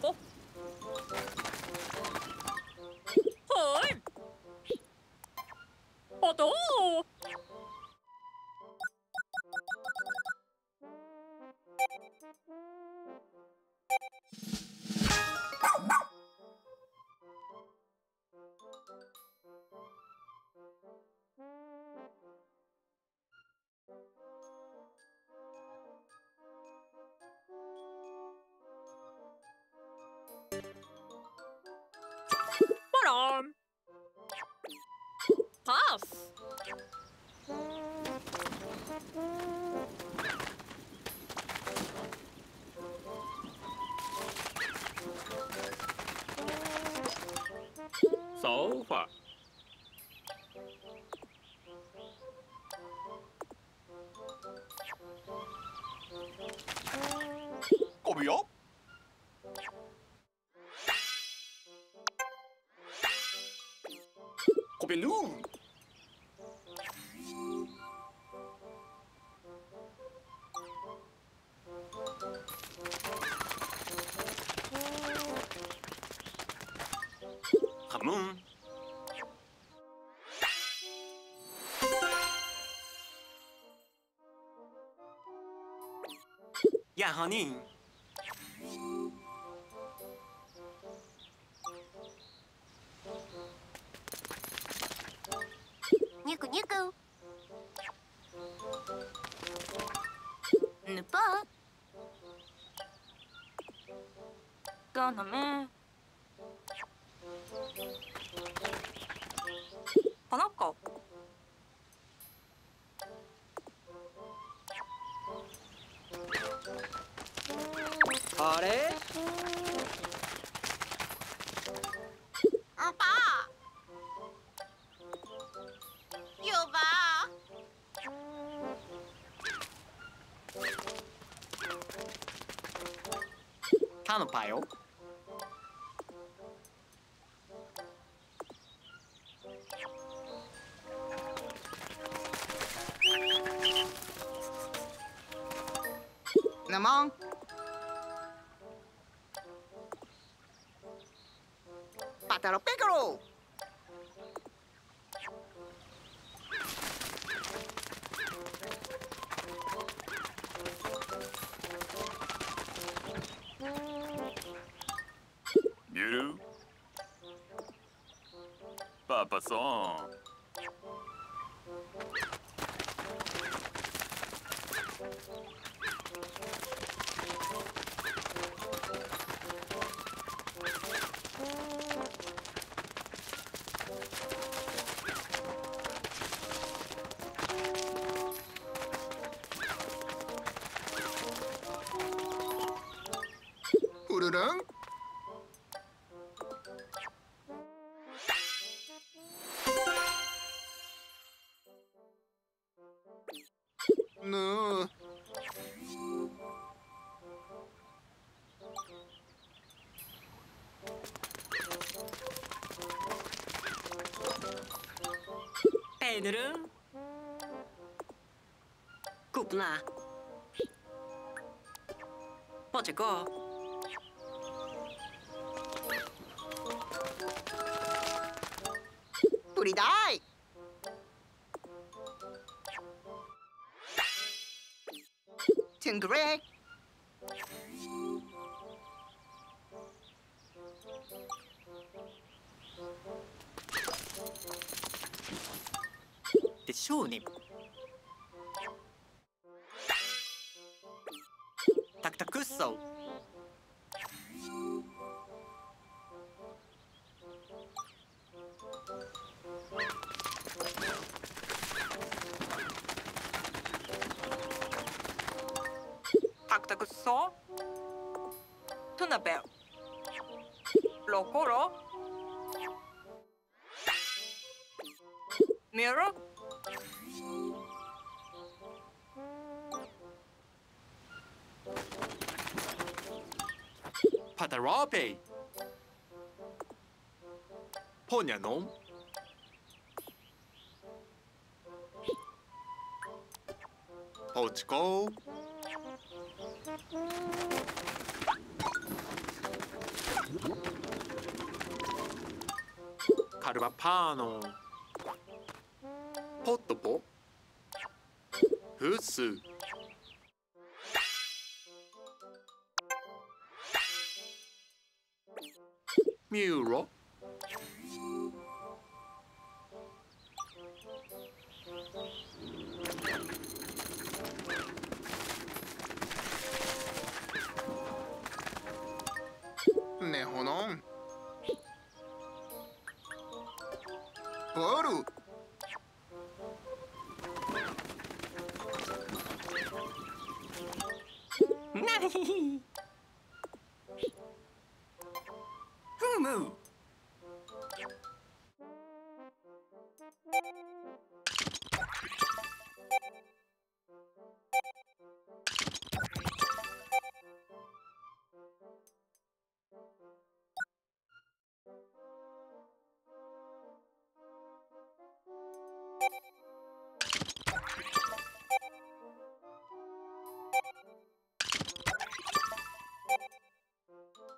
走。Ja, honey. Niku, niku. Nupa. Kaname. Panakko. あれアパヨバタのパよ Naman. Pataro Piccolo! Pátalo Piccolo! Mewtwo? Papa Song. 애들은 구구나 어째고 뿌리다이. 팅그레. 대쇼 商人。タクタクッソ。タクタクッソ。トナベ。ロコロ。Mirror Patarope. Ponyanom. Pochko. Carvapano. ポットポ？フスミューロ？Humu!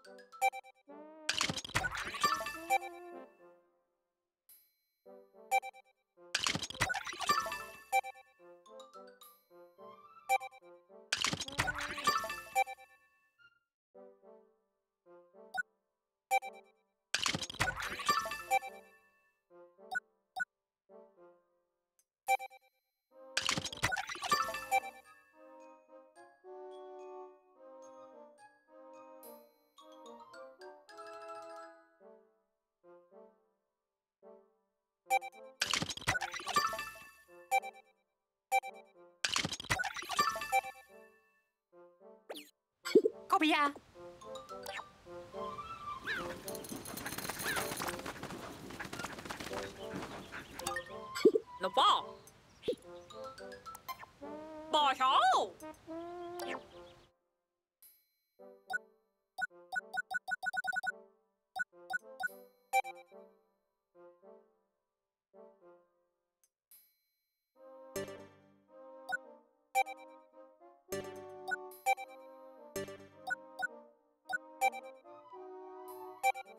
む Copia. No ball. Ball.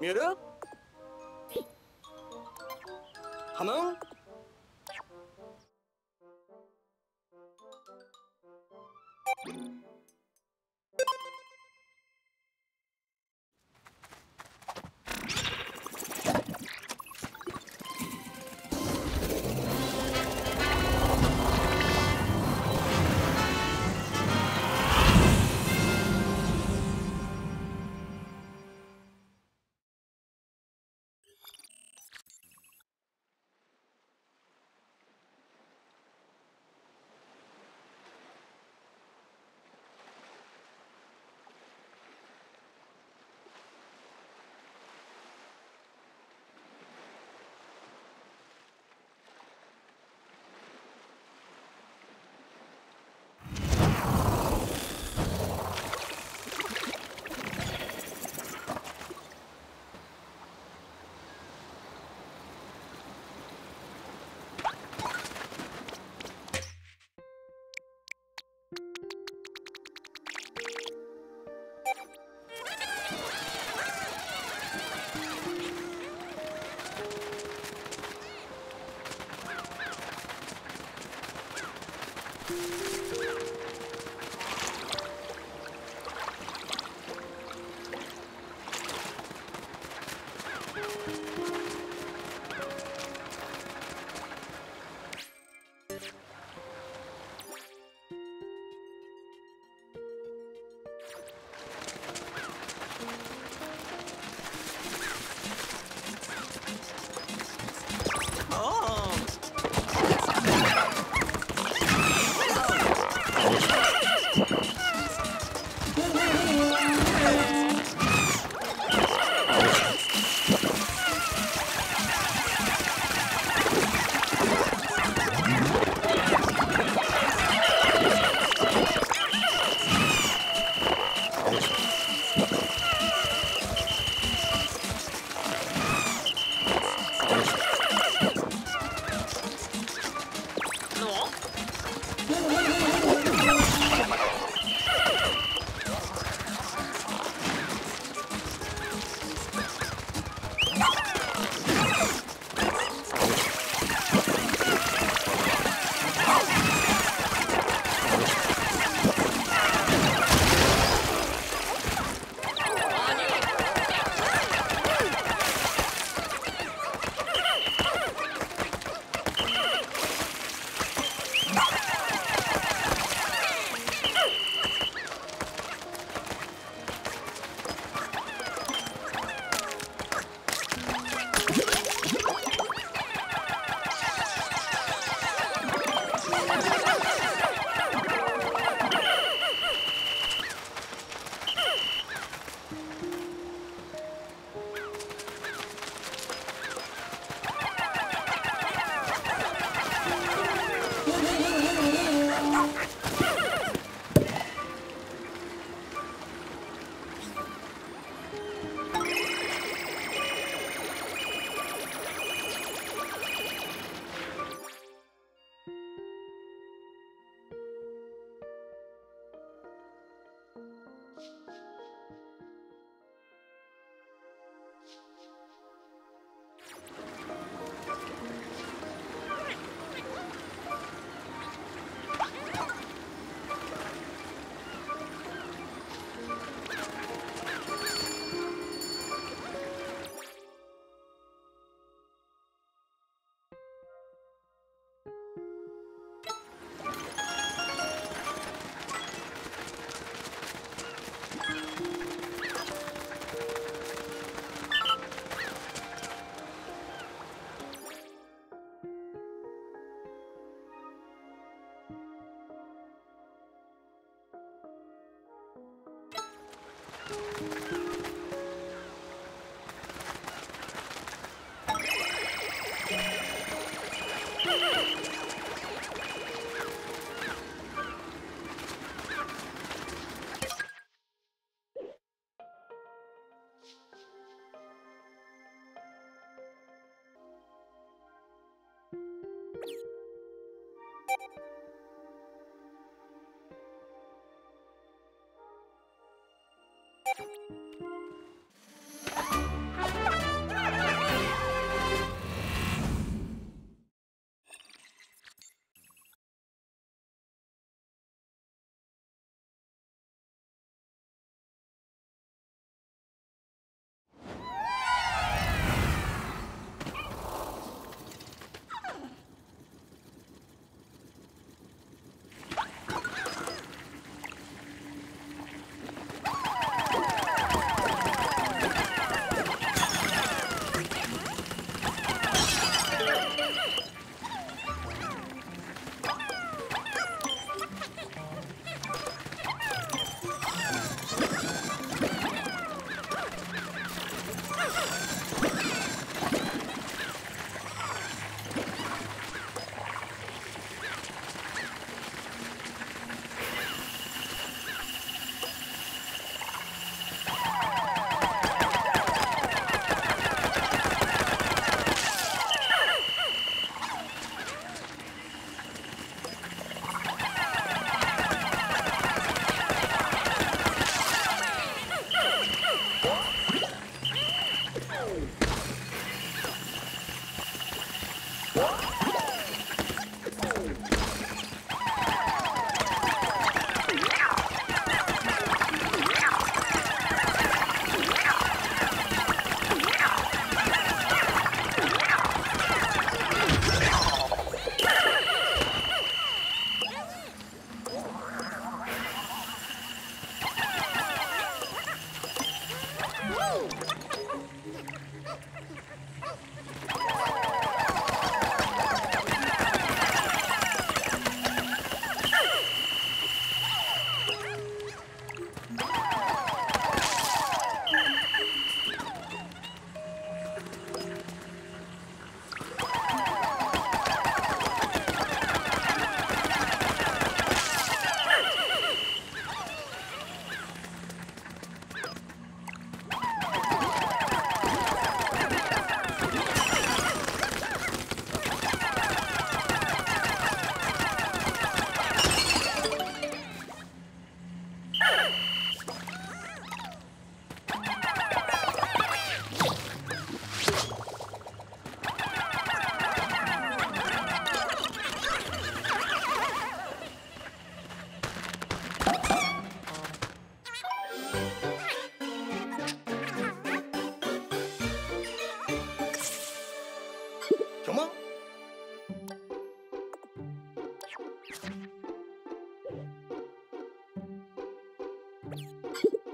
미르 함흥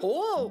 Oh!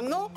maintenant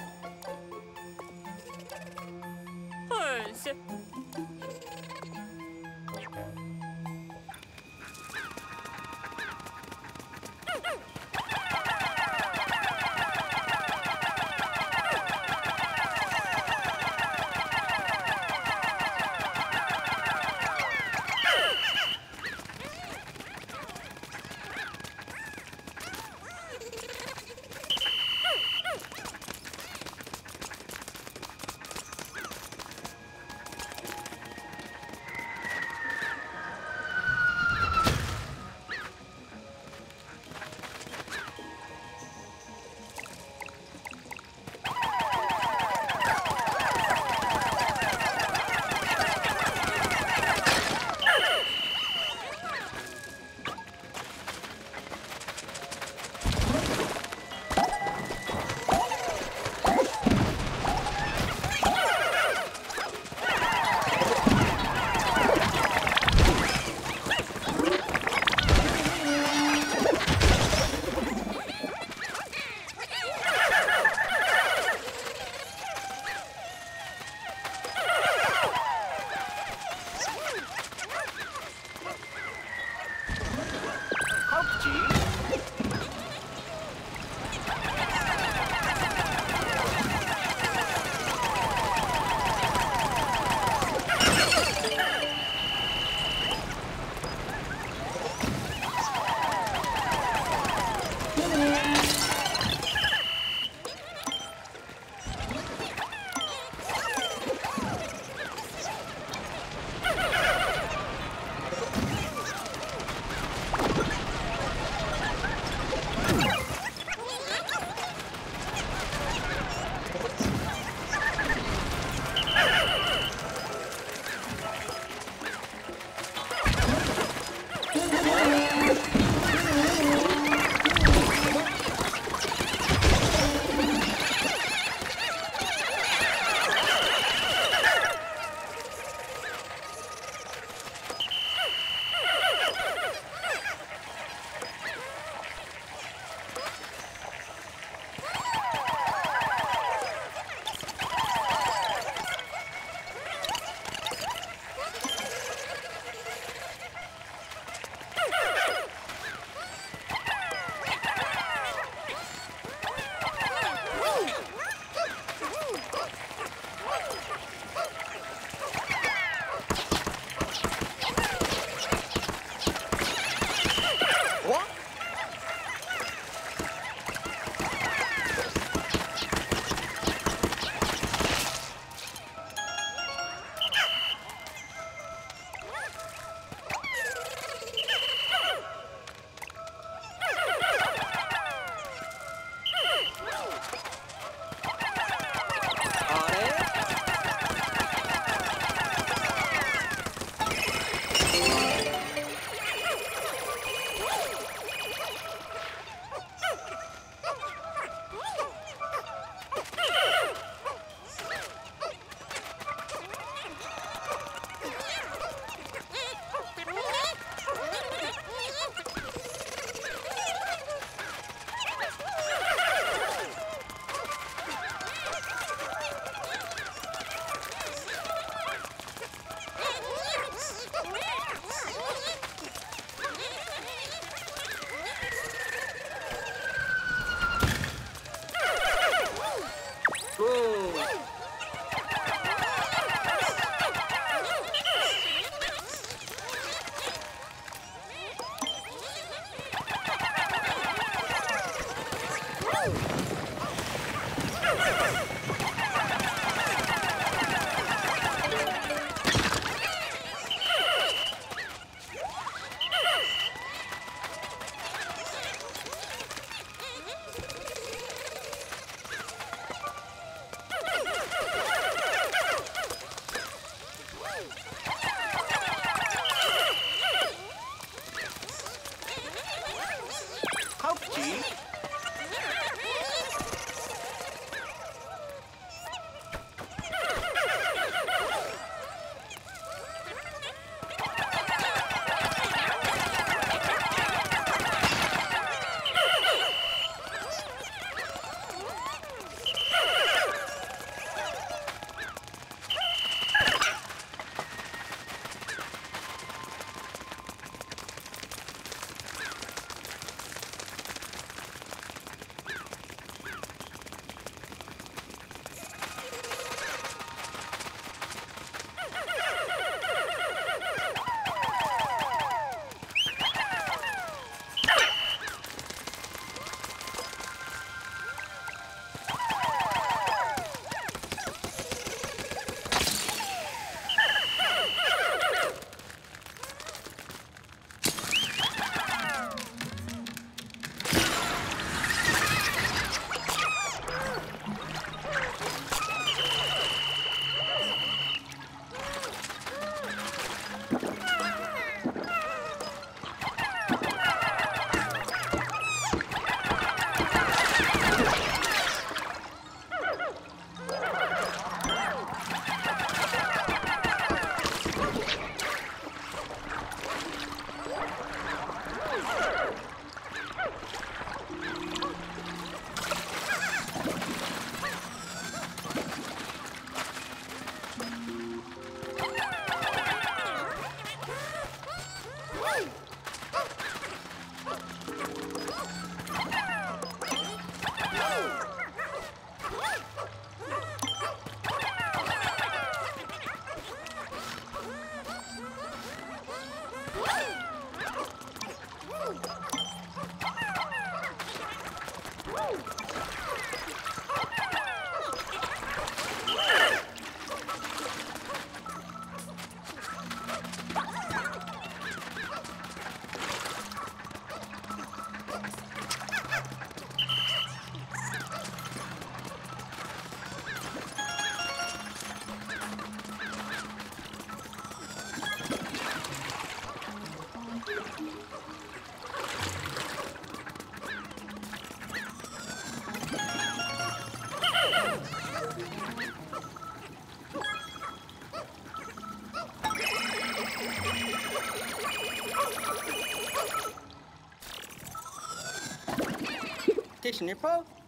Jason, your boat?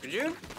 could you?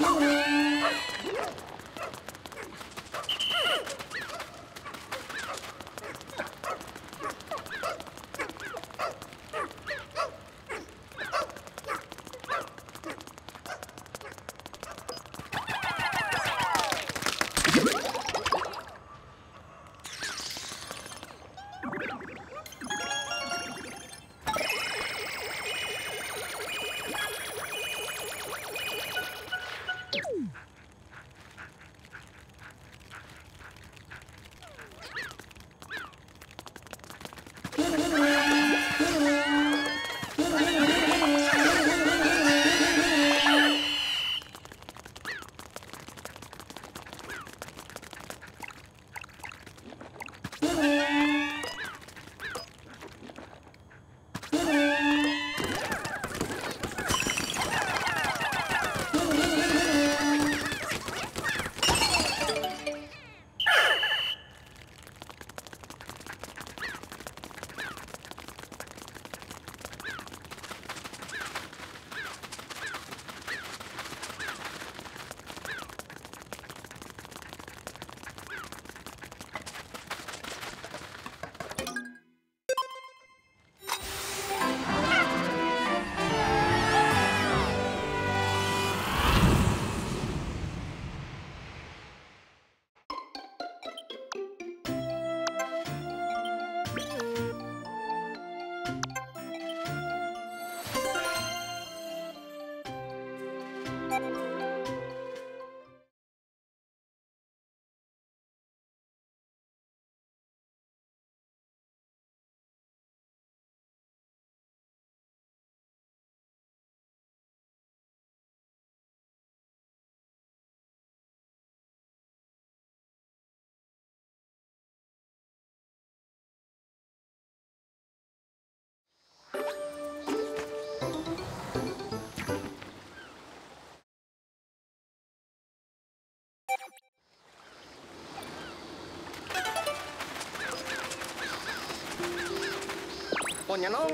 Bye. Còn nhà nó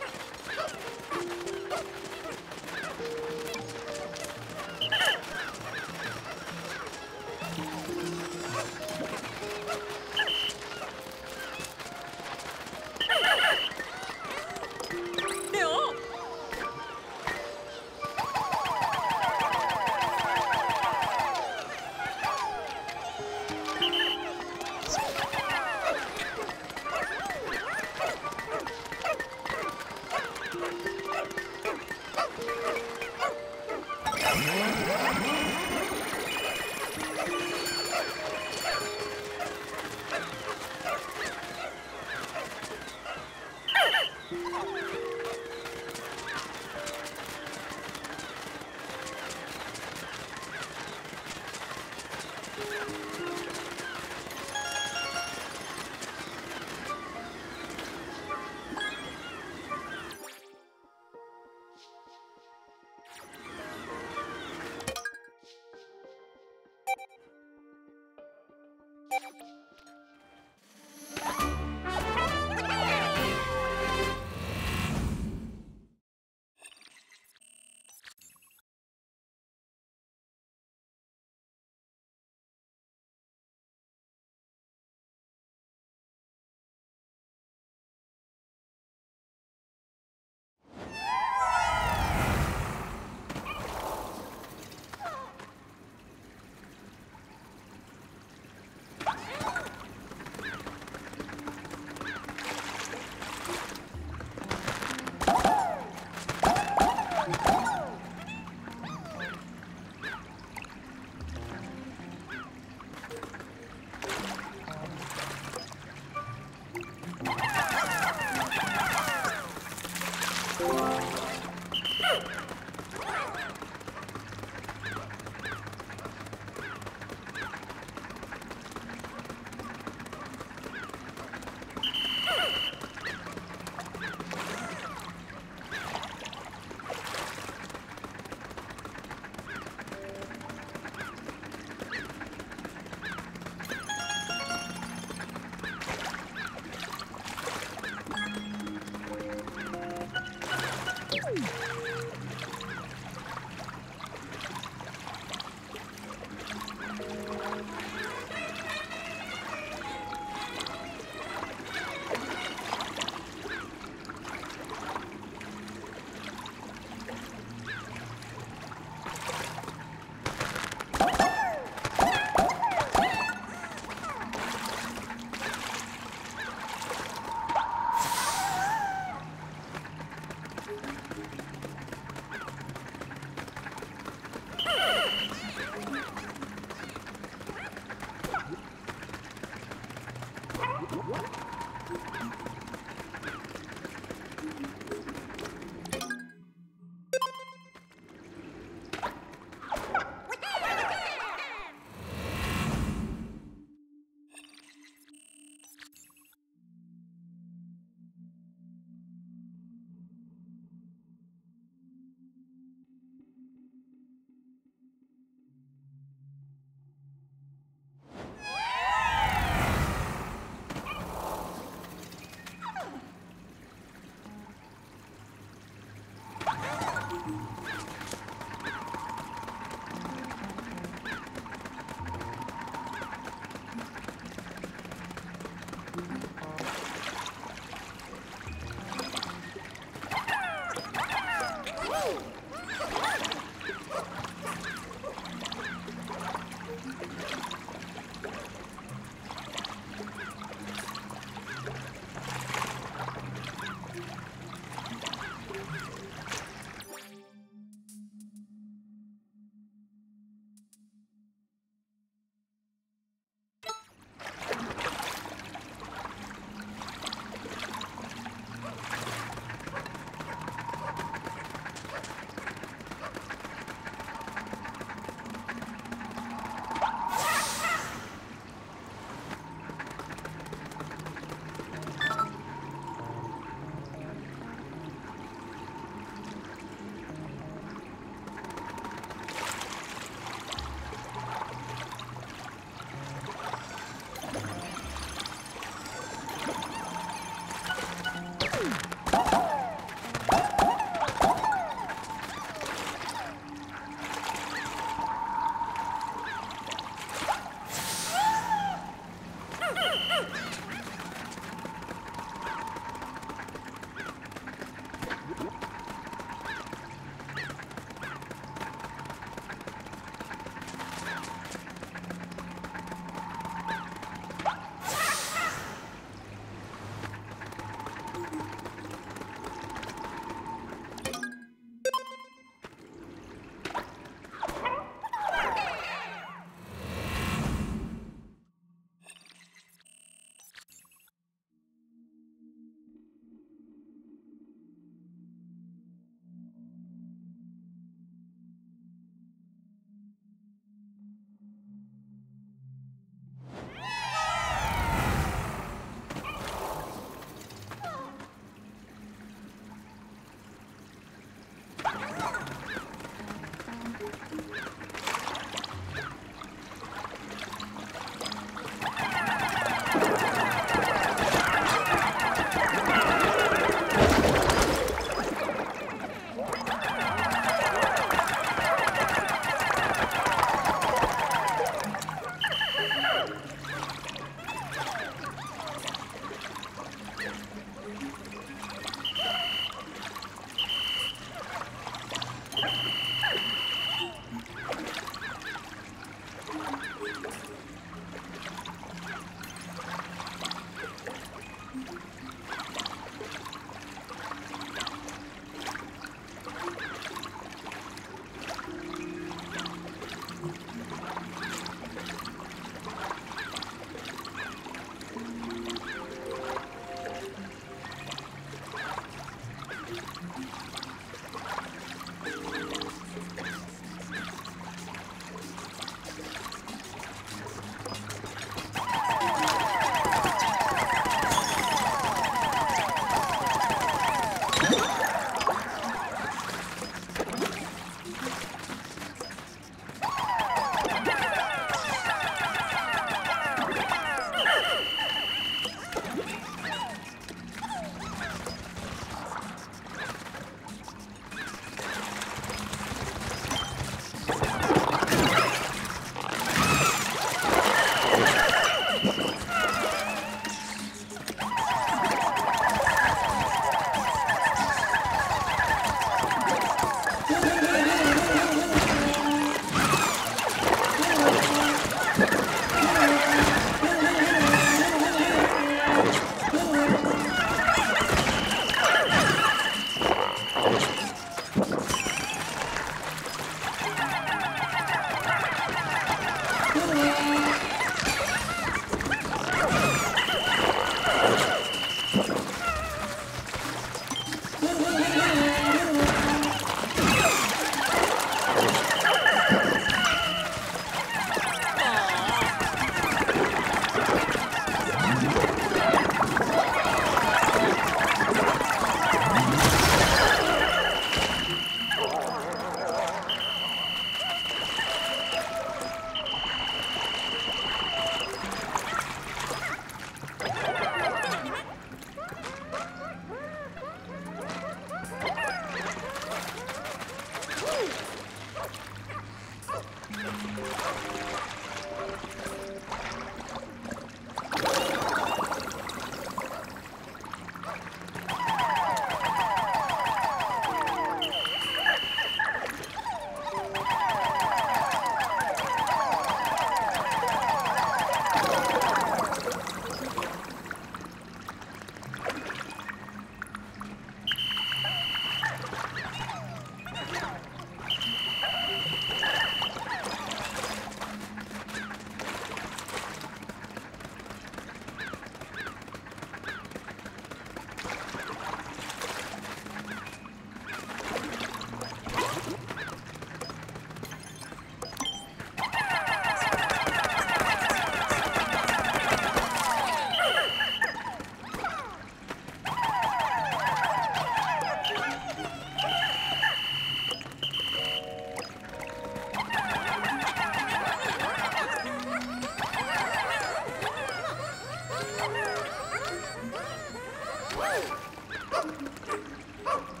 あっ!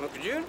А где?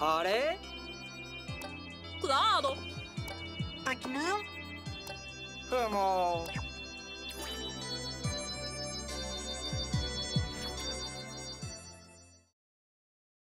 あれ Claro. Aqui não. ふも